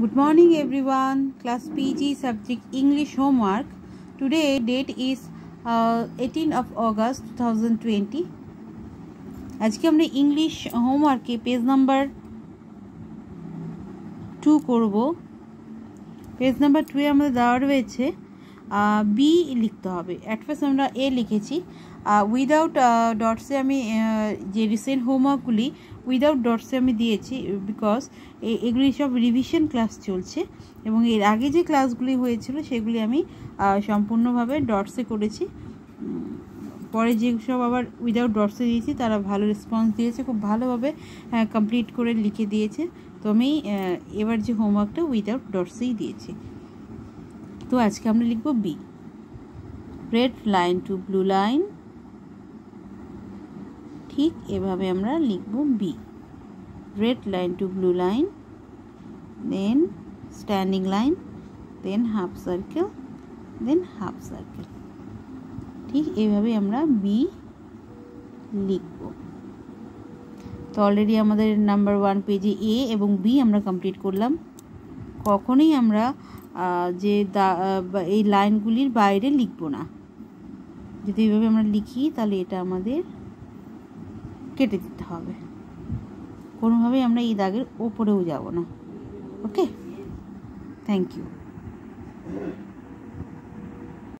Good morning everyone. Class PG subject English homework. Today date is uh, 18 of August 2020. আজকে আমরা English হোমওয়ার্কে page number two করব page number টুয়ে আমাদের দেওয়া রয়েছে বি লিখতে হবে অ্যাট ফার্স্ট আমরা এ লিখেছি উইদাউট ডটসে আমি যে রিসেন্ট হোমওয়ার্কগুলি উইদাউট ডটসে আমি দিয়েছি বিকজ এগুলি সব রিভিশন ক্লাস চলছে, এবং এর আগে যে ক্লাসগুলি হয়েছিল, সেগুলি আমি সম্পূর্ণভাবে ডটসে করেছি। পরে যে সব আবার উইদাউট ডটসে দিয়েছি, তারা ভালো রেসপন্স দিয়েছে, খুব ভালোভাবে কমপ্লিট করে লিখে দিয়েছে। তো আমি এবার যে হোমওয়ার্কটা উইদাউট ডটসেই দিয়েছি। তো আজকে আমরা লিখব B red line to blue line ঠিক এভাবে আমরা লিখব B red line to blue line then standing line then half circle then half circle ঠিক এইভাবে আমরা বি লিখব। তো অলরেডি আমাদের নাম্বার ওয়ান পেজে এ এবং বি আমরা কমপ্লিট করলাম। কখনোই আমরা যে এই লাইনগুলির বাইরে লিখব না। যদি এইভাবে আমরা লিখি, তাহলে এটা আমাদের কেটে দিতে হবে। কোনোভাবেই আমরা এই দাগের ওপরেও যাব না। Okay thank you